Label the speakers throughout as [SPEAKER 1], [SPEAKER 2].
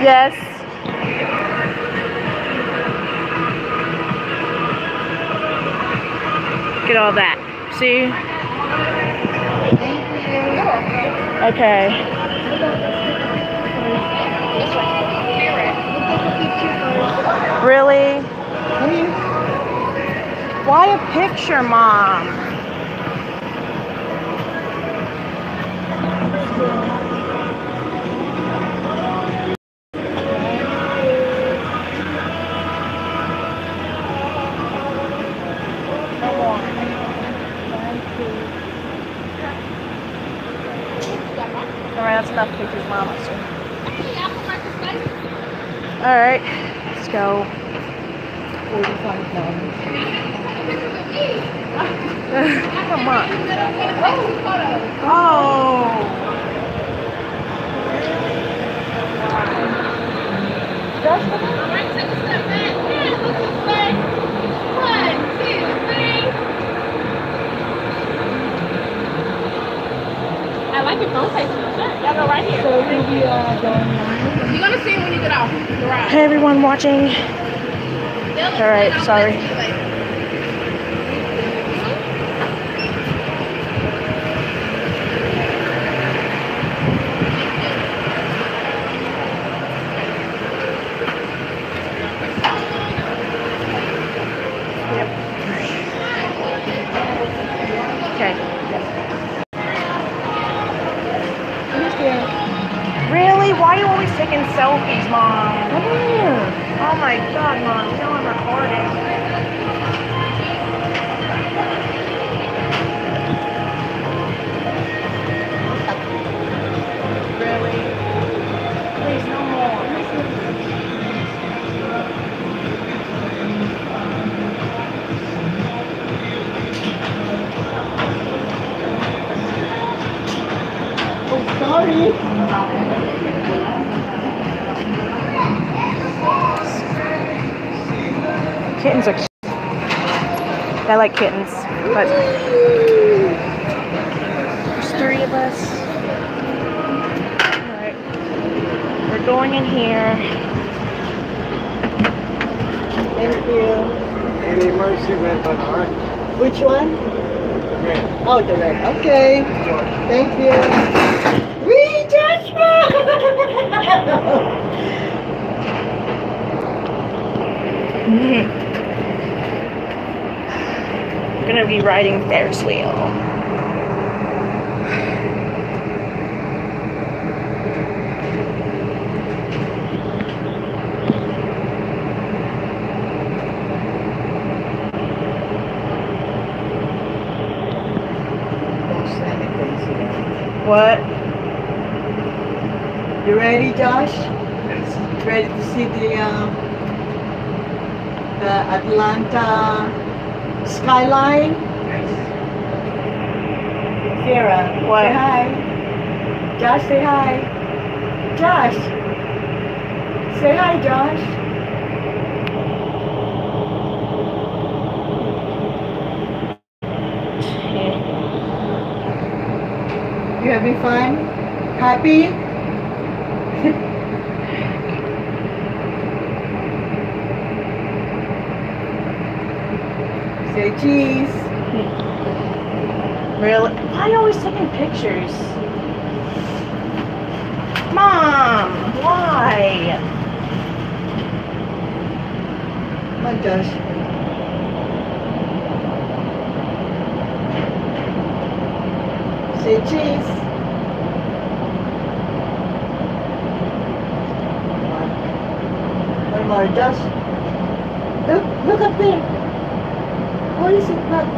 [SPEAKER 1] Yes. Look at all that. See? Okay. Really? Why a picture, Mom? Alright, that's enough pictures, Mom. Alright, let's go.
[SPEAKER 2] 45 dollars.
[SPEAKER 1] Come on. Oh.
[SPEAKER 3] I like your phone face. Y'all go right here.
[SPEAKER 2] So you'll be uh, going live?
[SPEAKER 3] You're gonna see when you get off the ride.
[SPEAKER 1] Hey everyone watching. All right, sorry.
[SPEAKER 2] Thank you.
[SPEAKER 4] Any mercy red on art?
[SPEAKER 2] Which one?
[SPEAKER 4] Red.
[SPEAKER 2] Oh, the red. Okay. Thank you. We just
[SPEAKER 1] gonna be riding Ferris wheel. What?
[SPEAKER 2] You ready, Josh? Yes. Ready to see the um, the Atlanta skyline? Yes. Sarah,
[SPEAKER 1] What?
[SPEAKER 2] say hi. Josh, say hi. Josh, say hi, Josh. You having fun? Happy? Say cheese.
[SPEAKER 1] Really? Why are you always taking pictures? Mom, why?
[SPEAKER 2] On, Josh. Say cheese. More, Josh. Look, look up there. What is it? Look.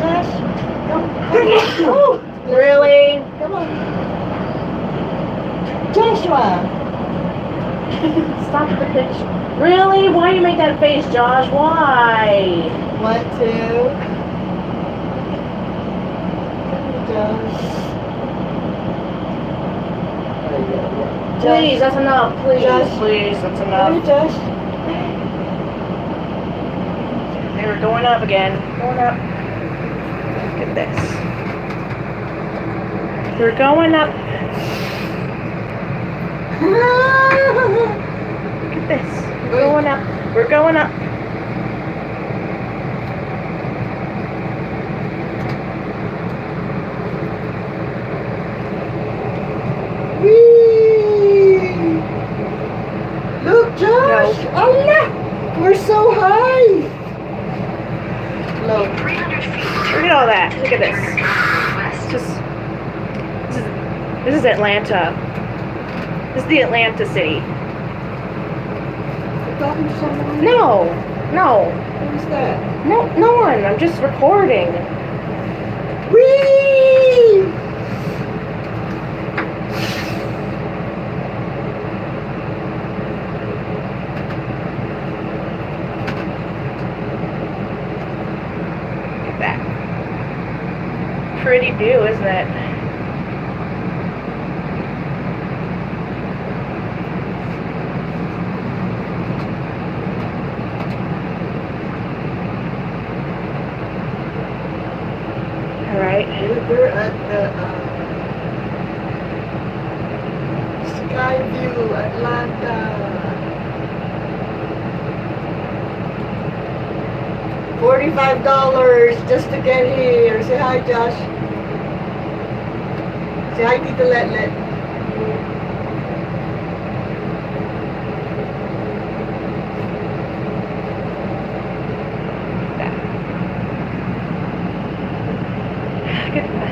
[SPEAKER 2] Josh, come. come. Oh,
[SPEAKER 1] Really?
[SPEAKER 2] come on. Joshua.
[SPEAKER 1] Stop the picture. Really? Why you make that face, Josh? Why?
[SPEAKER 2] One, two. Josh.
[SPEAKER 1] Please, that's enough. Please,
[SPEAKER 2] Josh.
[SPEAKER 1] please, that's enough.
[SPEAKER 2] Josh.
[SPEAKER 1] They were going up again. Going up. Look at this. We're going up. Look at this. We're going up. We're going up.
[SPEAKER 2] Whee! Look, Josh! Allah! We're so high! Look.
[SPEAKER 5] 300 feet.
[SPEAKER 1] Look at all that. Look at this.
[SPEAKER 5] Northwest.
[SPEAKER 1] Just this is, this is Atlanta. This is the Atlanta city.
[SPEAKER 2] You talking to someone?
[SPEAKER 1] No, no,
[SPEAKER 2] Who's that?
[SPEAKER 1] no, no one. I'm just recording.
[SPEAKER 2] Whee!
[SPEAKER 1] Look at that. Pretty view, isn't it? All right.
[SPEAKER 2] We're, we're at the uh, Skyview, Atlanta. Forty-five dollars just to get here. Say hi, Josh. Say hi, Tito Letlet.
[SPEAKER 1] Look at that.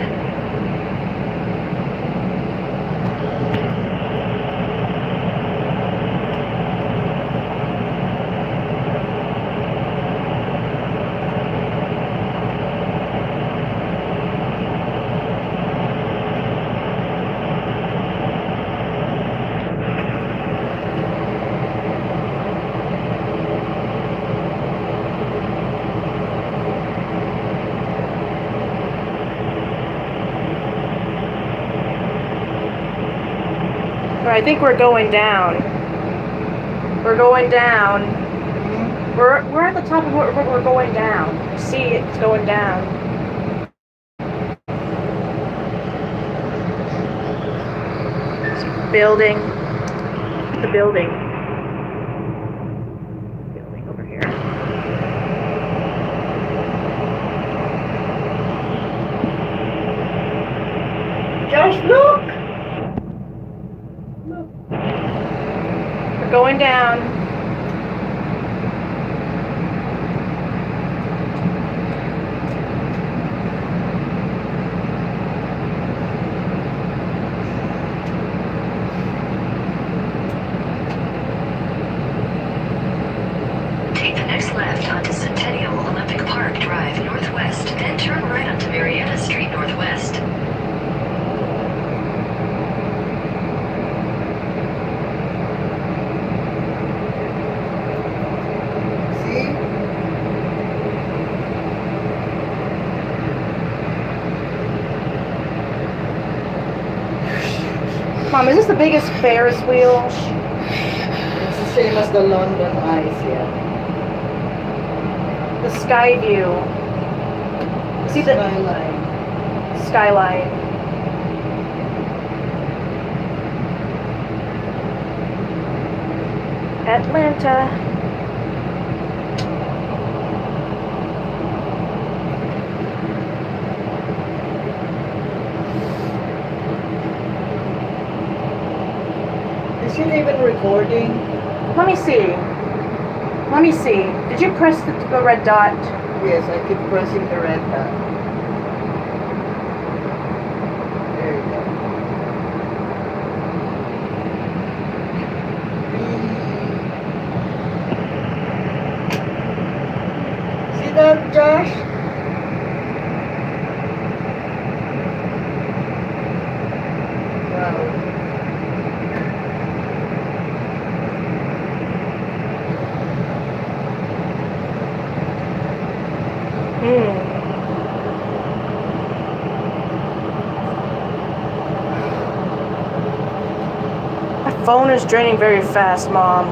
[SPEAKER 1] Or I think we're going down. We're going down. We're we're at the top of what we're, going down. See, it's going down. Building. The. Building over here.
[SPEAKER 2] Josh, look!
[SPEAKER 1] We're going down. Mom, is this the biggest Ferris wheel?
[SPEAKER 2] It's the same as the London Eyes, yeah.
[SPEAKER 1] The sky view. See the
[SPEAKER 2] Skyline.
[SPEAKER 1] skyline. Atlanta.
[SPEAKER 2] Is it even recording?
[SPEAKER 1] Let me see. Let me see. Did you press the, the red dot?
[SPEAKER 2] Yes, I keep pressing the red dot. There you go. See that, Josh?
[SPEAKER 1] Phone is draining very fast, Mom.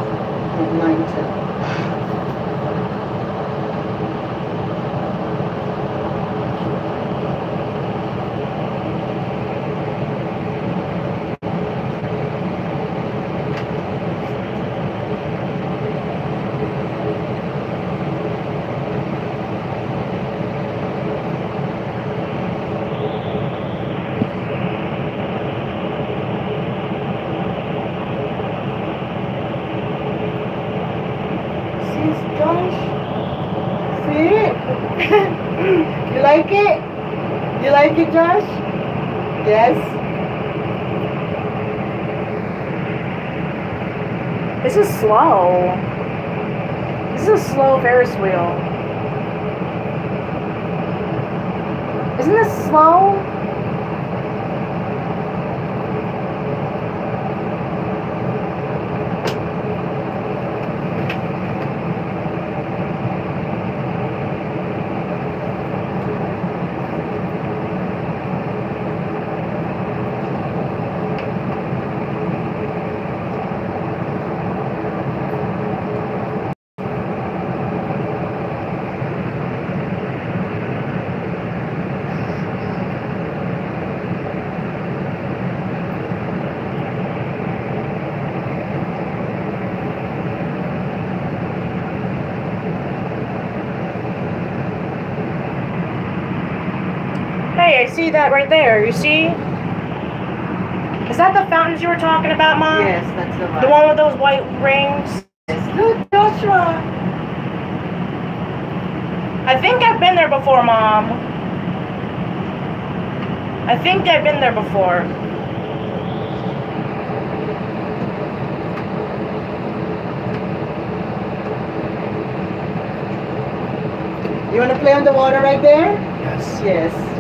[SPEAKER 2] Too. you like it? You like it, Josh? Yes.
[SPEAKER 1] This is slow. This is a slow Ferris wheel. Isn't this slow? Hey, I see that right there. You see? Is that the fountains you were talking about, Mom?
[SPEAKER 2] Yes, that's the one.
[SPEAKER 1] The one with those white rings?
[SPEAKER 2] Yes. Look, Joshua.
[SPEAKER 1] I think I've been there before, Mom. I think I've been there before.
[SPEAKER 2] You want to play on the water right there?
[SPEAKER 4] Yes.
[SPEAKER 2] Yes.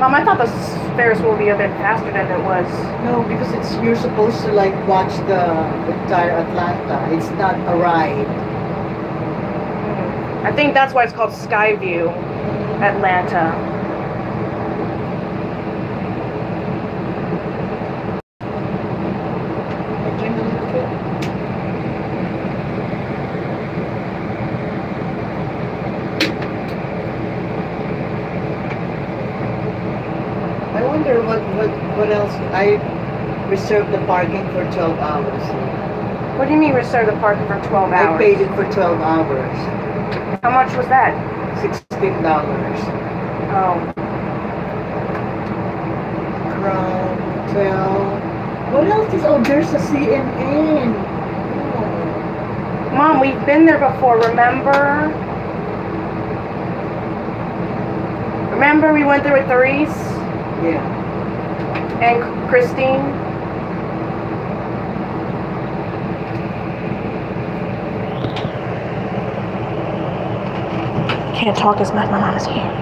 [SPEAKER 1] Mom, I thought the Ferris wheel would be a bit faster than it was.
[SPEAKER 2] No, because it's you're supposed to like watch the entire Atlanta. It's not a ride. Mm-hmm.
[SPEAKER 1] I think that's why it's called Skyview Atlanta.
[SPEAKER 2] I came a little bit. I wonder what, what, what else. I reserved the parking for 12 hours.
[SPEAKER 1] What do you mean reserve the parking for 12 hours?
[SPEAKER 2] I
[SPEAKER 1] hours?
[SPEAKER 2] paid it for 12 hours.
[SPEAKER 1] How much was that?
[SPEAKER 2] $16.
[SPEAKER 1] Oh.
[SPEAKER 2] Crown, 12. What else is, oh, there's a CNN. Oh.
[SPEAKER 1] Mom, we've been there before, remember? Remember we went there with Therese
[SPEAKER 2] Yeah.
[SPEAKER 1] and Christine? Can't talk as much, my mom is here.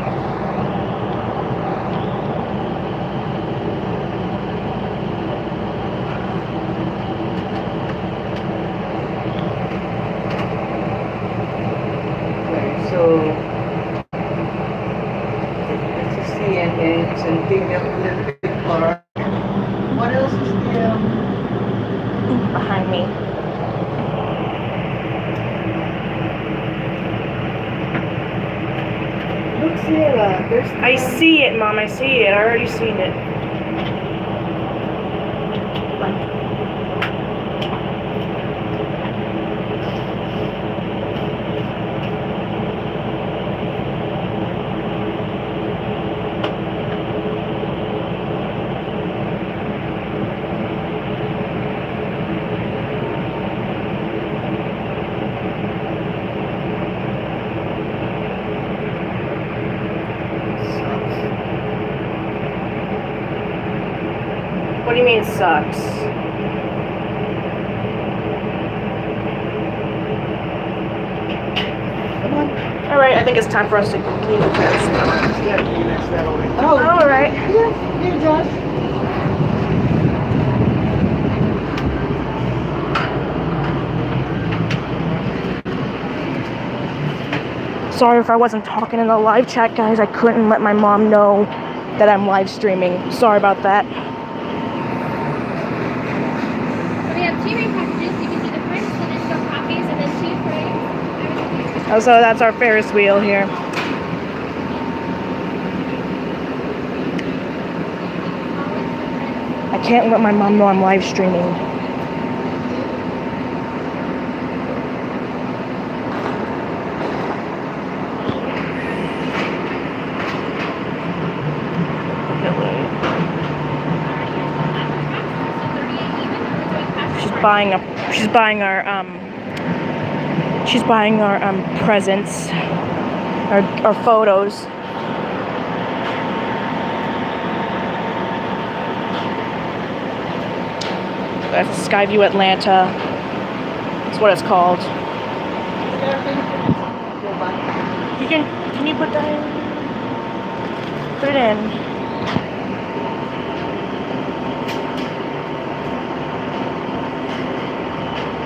[SPEAKER 2] Okay, so it's a CNN, Centennial Olympic Park. What else is there?
[SPEAKER 1] Behind me.
[SPEAKER 2] Look, Sarah, there's
[SPEAKER 1] I see it, Mom. I see it. I already seen it. Sucks?
[SPEAKER 2] Come on.
[SPEAKER 1] All right, I think it's time for us to clean the.
[SPEAKER 4] Yeah, you that over.
[SPEAKER 2] Oh,
[SPEAKER 1] All right.
[SPEAKER 2] yeah, yeah, Josh.
[SPEAKER 1] Sorry if I wasn't talking in the live chat, guys. I couldn't let my mom know that I'm live streaming. Sorry about that.
[SPEAKER 3] So we have two ring packages. You can see the prints, the digital copies, and then two frames.
[SPEAKER 1] Oh, so that's our Ferris wheel here. I can't let my mom know I'm live streaming. She's buying a she's buying our um she's buying our um presents our our photos. That's Skyview Atlanta. That's what it's called. You can can you put that in? Put it in.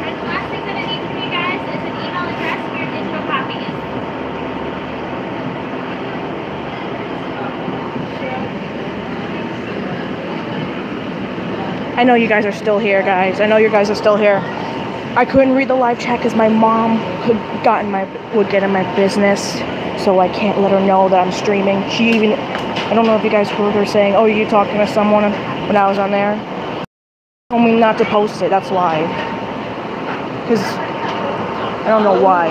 [SPEAKER 3] And the last thing that I need from you guys is an email address for your digital copies.
[SPEAKER 1] I know you guys are still here, guys. I know you guys are still here. I couldn't read the live chat because my mom could got in my would get in my business, so I can't let her know that I'm streaming. She even I don't know if you guys heard her saying, "Oh, you talking to someone?" when I was on there. Told me not to post it. That's why. Cause I don't know why.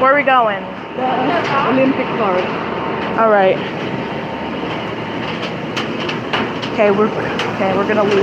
[SPEAKER 1] Where are we going?
[SPEAKER 2] Olympic Park.
[SPEAKER 1] All right. Okay, we're okay. We're gonna leave.